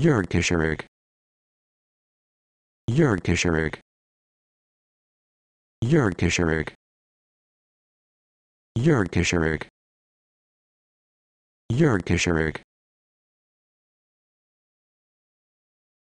Jurkisherig. Jurkisherig. Jurkisherig. Jurkisherig. Jurkisherig.